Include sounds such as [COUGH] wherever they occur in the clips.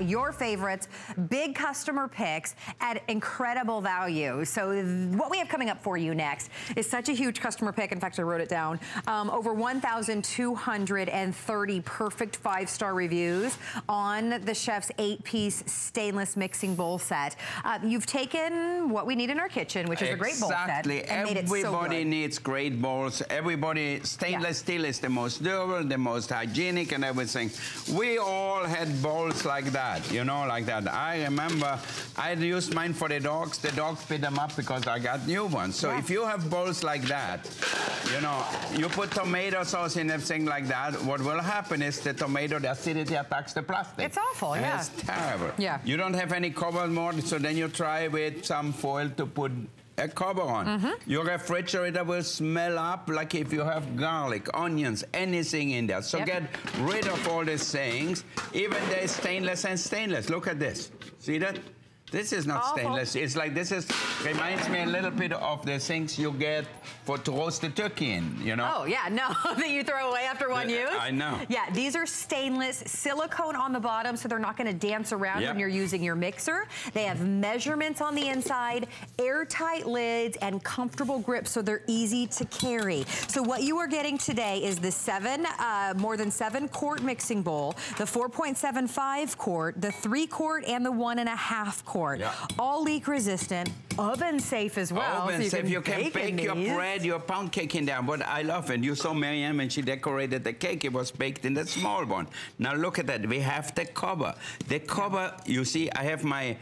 your favorites, big customer picks at incredible value. So what we have coming up for you next is such a huge customer pick. In fact, I wrote it down. Um, over 1,230 perfect five-star reviews on the chef's eight-piece stainless mixing bowl set. Uh, you've taken what we need in our kitchen, which is exactly. a great bowl set, and Everybody so needs great bowls. Everybody, stainless yeah. steel is the most durable, the most hygienic and everything. We all had bowls like that, you know, like that. I remember I used mine for the dogs. The dogs picked them up because I got new ones. So yeah. if you have bowls like that, you know, you put tomato sauce in everything like that, what will happen is the tomato, the acidity attacks the plastic. It's awful, and yeah. It's terrible. Yeah. You don't have any cover more, so then you try with some foil to put a cover on. Mm -hmm. Your refrigerator will smell up like if you have garlic, onions, anything in there. So yep. get rid of all these things. Even there's stainless and stainless. Look at this. See that? This is not Awful. stainless. It's like this is reminds me a little bit of the things you get for to roast the turkey in, you know? Oh yeah, no, [LAUGHS] that you throw away after one yeah, use. I know. Yeah, these are stainless, silicone on the bottom, so they're not going to dance around yep. when you're using your mixer. They have measurements on the inside, airtight lids, and comfortable grips, so they're easy to carry. So what you are getting today is the seven, uh, more than seven quart mixing bowl, the 4.75 quart, the three quart, and the one and a half quart Yeah. All leak resistant, oven safe as well. Oven so you safe. Can you can bake your bread, your pound cake in there. But I love it. You saw Miriam and she decorated the cake. It was baked in the small one. Now look at that. We have the cover. The cover, you see, I have my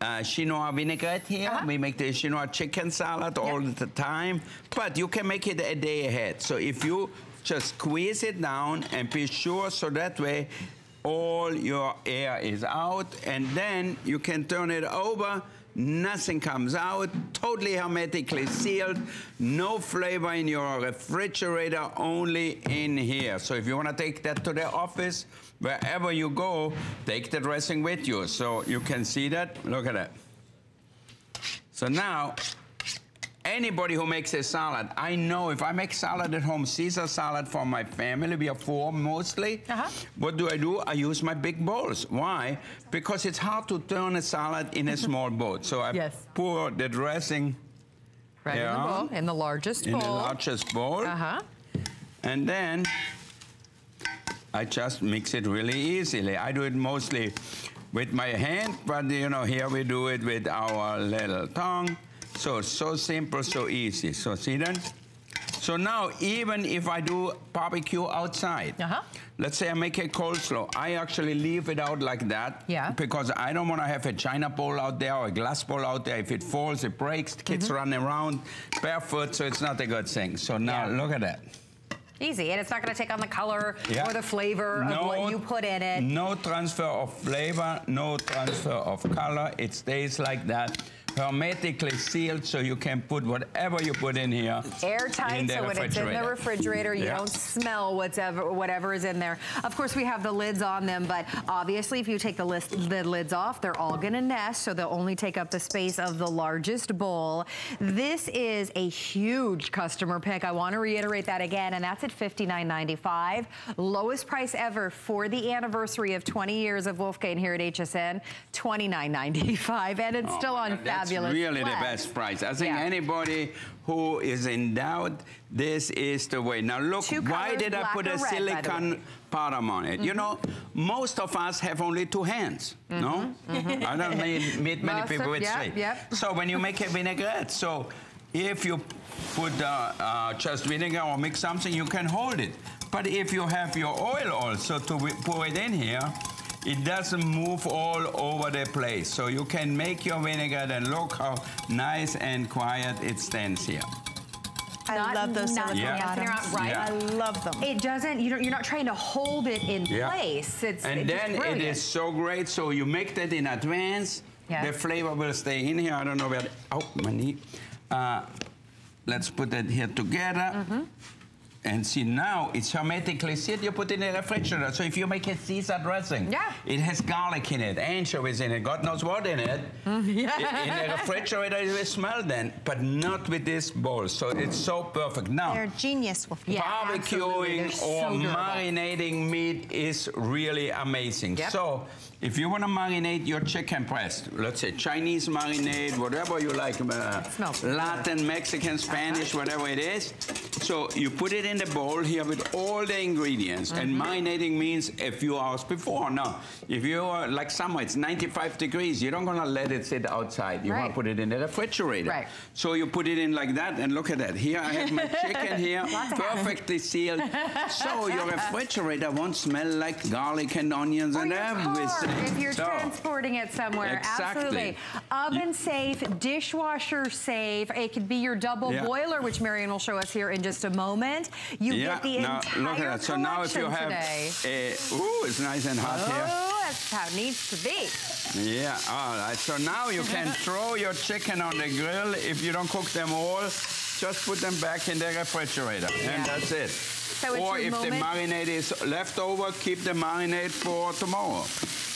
uh, chinois vinaigrette here. Uh -huh. We make the chinois chicken salad all the time. But you can make it a day ahead. So if you just squeeze it down and be sure so that way all your air is out, and then you can turn it over, nothing comes out, totally hermetically sealed, no flavor in your refrigerator, only in here. So if you wanna take that to the office, wherever you go, take the dressing with you. So you can see that, look at that. So now, anybody who makes a salad, I know if I make salad at home, Caesar salad for my family, we are four mostly, uh -huh. what do I do? I use my big bowls. Why? Because it's hard to turn a salad in a [LAUGHS] small bowl. So I yes. pour the dressing right in the bowl, in the largest in bowl. In the largest bowl. Uh-huh. And then I just mix it really easily. I do it mostly with my hand, but you know, here we do it with our little tongue. So, so simple, so easy. So see that? So now, even if I do barbecue outside, uh -huh. let's say I make a coleslaw, I actually leave it out like that yeah. because I don't want to have a china bowl out there or a glass bowl out there. If it falls, it breaks, kids mm -hmm. run around barefoot, so it's not a good thing. So now, yeah. look at that. Easy, and it's not going to take on the color yeah. or the flavor no, of what you put in it. No transfer of flavor, no transfer of color. It stays like that hermetically sealed so you can put whatever you put in here. Airtight, in so when it's in the refrigerator, you yeah. don't smell whatever, whatever is in there. Of course, we have the lids on them, but obviously if you take the, list, the lids off, they're all gonna nest, so they'll only take up the space of the largest bowl. This is a huge customer pick. I wanna reiterate that again, and that's at $59.95. Lowest price ever for the anniversary of 20 years of Wolfgang here at HSN, $29.95, and it's oh, still on fabulous fabulous really the best price. I think yeah. anybody who is in doubt, this is the way. Now look, why did I put a silicone bottom on it? Mm -hmm. You mm-hmm. know, most of us have only two hands, mm -hmm. no? Mm -hmm. I don't meet, meet many most people with yep, three. Yep. So when you make a vinaigrette, so if you put uh, uh, just vinegar or mix something, you can hold it. But if you have your oil also to pour it in here, it doesn't move all over the place. So you can make your vinegar and look how nice and quiet it stands here. I not, love those silicone yeah. right. Yeah. I love them. It doesn't, you you're not trying to hold it in yeah. place. It's, and it's then it is so great. So you make that in advance. The flavor will stay in here. I don't know where, oh, my knee. Uh, let's put that here together. Mm -hmm. And see, now it's hermetically sealed. You put it in the refrigerator. So if you make a Caesar dressing, yeah. it has garlic in it, anchovies in it, God knows what in it. yeah. In the refrigerator, it will smell then, but not with this bowl. So it's so perfect. Now, they're genius. Yeah, barbecuing or so marinating meat is really amazing. Yep. So if you want to marinate your chicken breast, let's say Chinese marinade, whatever you like, uh, Latin, Mexican, Spanish, whatever it is. So you put it in the bowl here with all the ingredients. And Mm-hmm. marinating means a few hours before. Now, if you are like summer, it's 95 degrees. You're not going to let it sit outside. You wanna put it in the refrigerator. Right. So you put it in like that, and look at that. Here I have my [LAUGHS] chicken here, perfectly sealed. So your [LAUGHS] refrigerator won't smell like garlic and onions Or and your car, everything. if you're So- transporting it somewhere. Exactly. Absolutely. Oven safe, dishwasher safe. It could be your double Yeah. boiler, which Marion will show us here in just a moment. You yeah, get the now entire look at that. So now if you have, today. uh, ooh, it's nice and hot here. Oh, that's how it needs to be. Yeah, all right. So now you can [LAUGHS] throw your chicken on the grill. If you don't cook them all, just put them back in the refrigerator, and that's it. So it's or if the marinade is left over, keep the marinade for tomorrow.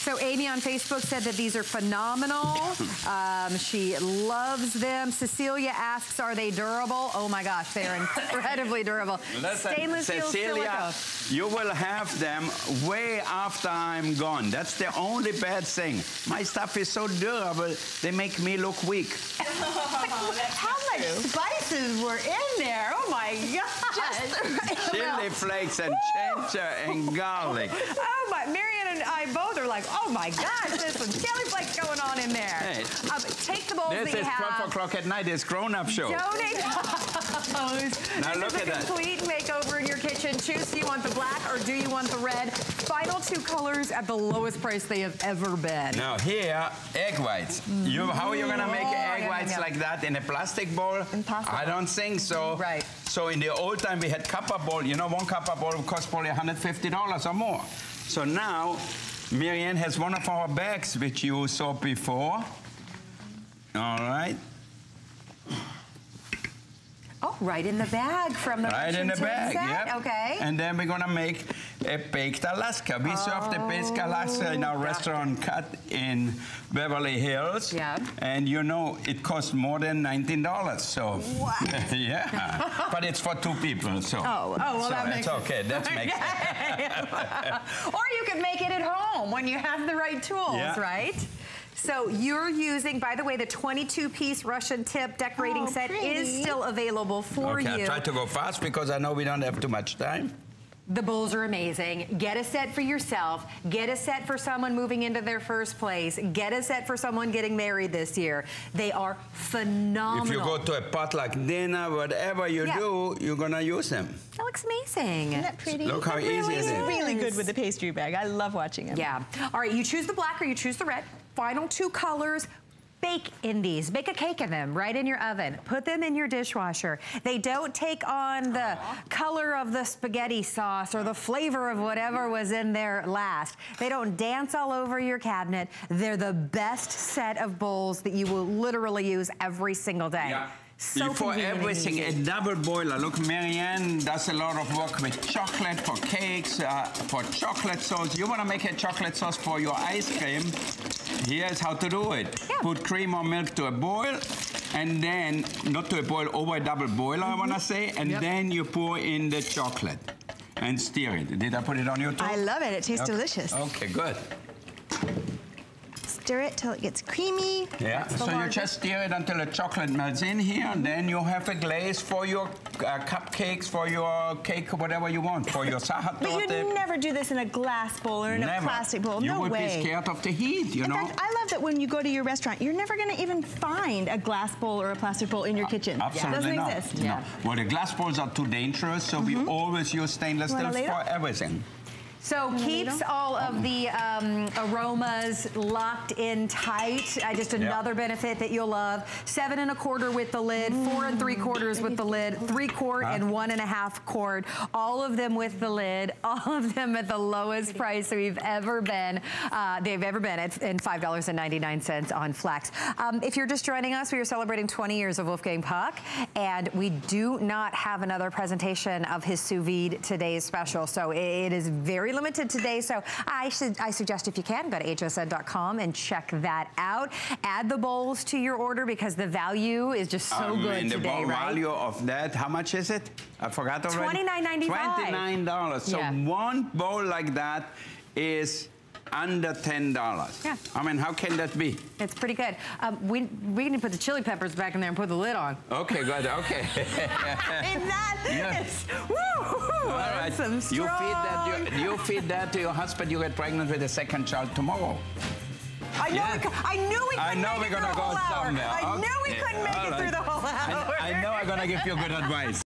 So Amy on Facebook said that these are phenomenal. [LAUGHS] Um, she loves them. Cecilia asks, are they durable? Oh my gosh, they are incredibly durable. Stainless steel Cecilia, silica. you will have them way after I'm gone. That's the only bad thing. My stuff is so durable, they make me look weak. [LAUGHS] How much spices were in there? Oh my gosh. Chili [LAUGHS] flakes and ginger and garlic. Oh my, Marianne and I both are like, oh my gosh, there's some chili flakes going on in there. Hey. Um, take the bowls This that you is 12 have. o'clock at night. It's grown-up show. Donate [LAUGHS] those. Now this look at that. complete makeover in your kitchen. Choose do you want the black or do you want the red? Final two colors at the lowest price they have ever been. Now here, egg whites. You, how are you gonna make Oh, egg yeah, whites yeah. like that in a plastic bowl? Impossible. I don't think so. Right. So in the old time we had copper bowl. You know, one copper bowl would cost probably $150 or more. So now, Marianne has one of our bags which you saw before. All right. Oh, right in the bag from the Right in the bag, yep. Okay. And then we're gonna make a baked Alaska. We serve the baked Alaska in our Oh, restaurant cut in Beverly Hills. Yeah. And you know, it costs more than $19, so. What? [LAUGHS] yeah. but it's for two people, so. Oh, oh, well, so that it's makes sense. okay, that [LAUGHS] makes [LAUGHS] sense. or you can make it at home when you have the right tools, Yeah. right? So you're using, by the way, the 22-piece Russian tip decorating Oh, set is still available for Okay, you. I try to go fast because I know we don't have too much time. The bowls are amazing. Get a set for yourself. Get a set for someone moving into their first place. Get a set for someone getting married this year. They are phenomenal. If you go to a potluck dinner, whatever you Yeah. do, you're gonna use them. that looks amazing. Isn't that pretty? Look how easy it He's is. really good with the pastry bag. I love watching him. Yeah. All right, you choose the black or you choose the red. Final two colors. Bake in these. Bake a cake in them right in your oven. Put them in your dishwasher. They don't take on the color of the spaghetti sauce or the flavor of whatever was in there last. They don't dance all over your cabinet. They're the best set of bowls that you will literally use every single day. So For everything, a double boiler. Look, Marianne does a lot of work with chocolate for cakes, uh, for chocolate sauce. You want to make a chocolate sauce for your ice cream? Here's how to do it. Yeah. Put cream or milk to a boil, and then, not to a boil, over a double boiler, I mm-hmm. want to say, and Yep. then you pour in the chocolate and stir it. Did I put it on your too? I love it. It tastes Okay. delicious. Okay, good. Stir it till it gets creamy. Yeah, so you just stir it until the chocolate melts in here, and then you have a glaze for your uh, cupcakes, for your cake, whatever you want, for your [LAUGHS] But you'd never do this in a glass bowl or in Never. a plastic bowl. You no would way. be scared of the heat, you in know? fact, I love that when you go to your restaurant, you're never going to even find a glass bowl or a plastic bowl in your kitchen. Absolutely Doesn't not. exist. No. Yeah. Mm-hmm. Well, the glass bowls are too dangerous, so we always use stainless steel for everything. So keeps all of the um, aromas locked in tight. Uh, just another benefit that you'll love. Seven and a quarter with the lid, four and three quarters with the lid, three quart and one and a half quart. All of them with the lid. [LAUGHS] All of them at the lowest price we've ever been. Uh, they've ever been at in five dollars and ninety nine cents on Flex. Um, if you're just joining us, we are celebrating 20 years of Wolfgang Puck, and we do not have another presentation of his sous vide today's special. So it is very limited today. So I should I suggest if you can go to hsn.com and check that out. Add the bowls to your order because the value is just so mean, good the today, right? value of that, how much is it? I forgot already. $29.95. $29. So Yeah. one bowl like that is under ten dollars. Yeah. I mean, how can that be? It's pretty good. Um, we we need to put the chili peppers back in there and put the lid on. Okay, good. Okay. [LAUGHS] and that [LAUGHS] Yeah. is woo, All right. some You feed that. You, you feed that to your husband. You get pregnant with a second child tomorrow. I know Yeah. we I knew we couldn't I know make we're it through gonna the go hour. somewhere. I knew we couldn't make All it through the whole hour. I, I know I'm gonna give you good [LAUGHS] advice.